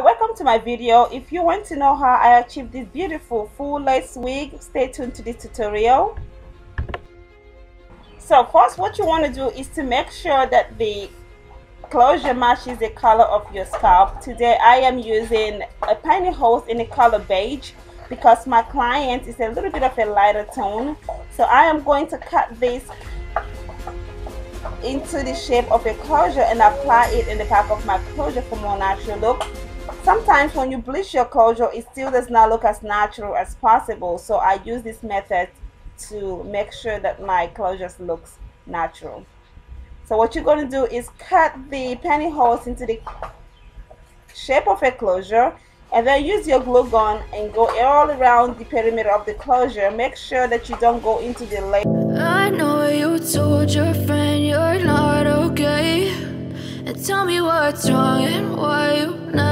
welcome to my video. If you want to know how i achieved this beautiful full lace wig stay tuned to this tutorial. So first what you want to do is to make sure that the closure matches the color of your scalp. Today i am using a pantyhose in the color beige because my client is a little bit of a lighter tone. So i am going to cut this into the shape of a closure and apply it in the back of my closure for more natural look. Sometimes when you bleach your closure, it still does not look as natural as possible. So I use this method to make sure that my closures looks natural. So what you're going to do is cut the pantyhose into the shape of a closure and then use your glue gun and go all around the perimeter of the closure. Make sure that you don't go into the layer. I know you told your friend you're not okay And tell me what's wrong and why you never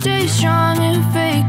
stay strong and fake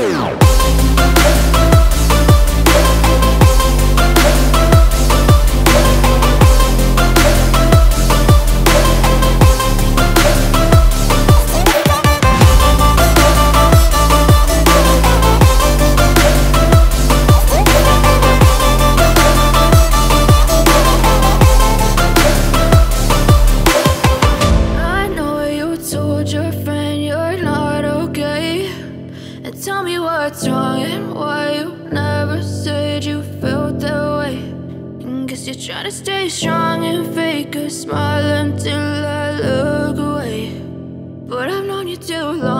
Música stay strong and fake a smile until I look away. But I've known you too long,